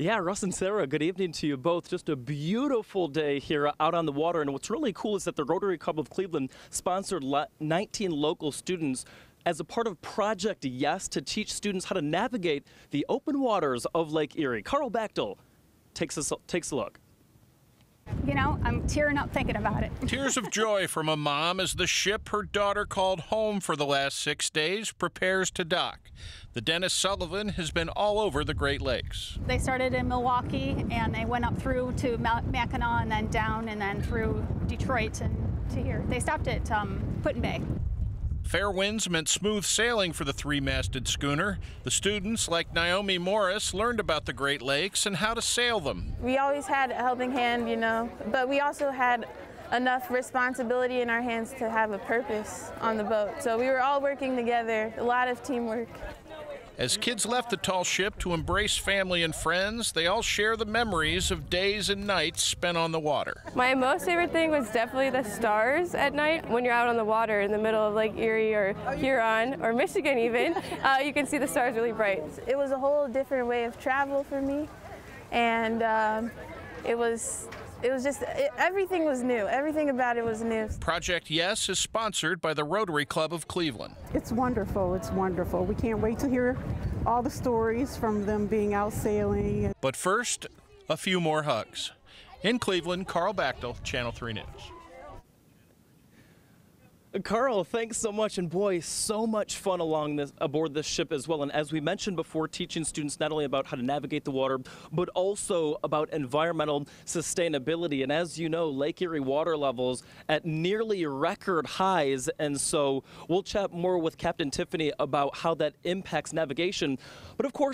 Yeah, Russ and Sarah, good evening to you both. Just a beautiful day here out on the water. And what's really cool is that the Rotary Club of Cleveland sponsored 19 local students as a part of Project YESS to teach students how to navigate the open waters of Lake Erie. Carl Bachtel takes a, takes a look. You know, I'm tearing up thinking about it. Tears of joy from a mom as the ship her daughter called home for the last six days prepares to dock. The Denis Sullivan has been all over the Great Lakes. They started in Milwaukee and they went up through to Mackinac and then down and then through Detroit and to here. They stopped at um, Put-in-Bay. Fair winds meant smooth sailing for the three masted schooner. The students, like Naomi Morris, learned about the Great Lakes and how to sail them. We always had a helping hand, you know, but we also had enough responsibility in our hands to have a purpose on the boat. So we were all working together, a lot of teamwork. As kids left the tall ship to embrace family and friends, they all share the memories of days and nights spent on the water. My most favorite thing was definitely the stars at night. When you're out on the water in the middle of Lake Erie or Huron or Michigan even, uh, you can see the stars really bright. It was a whole different way of travel for me and um, it was it was just it, everything was new. Everything about it was new. Project YESS is sponsored by the Rotary Club of Cleveland. It's wonderful. It's wonderful. We can't wait to hear all the stories from them being out sailing. But first, a few more hugs. In Cleveland, Carl Bachtel, Channel 3 News. Carl, thanks so much. And boy, so much fun along this aboard this ship as well. And as we mentioned before, teaching students not only about how to navigate the water, but also about environmental sustainability. And as you know, Lake Erie water levels at nearly record highs. And so we'll chat more with Captain Tiffany about how that impacts navigation. But of course,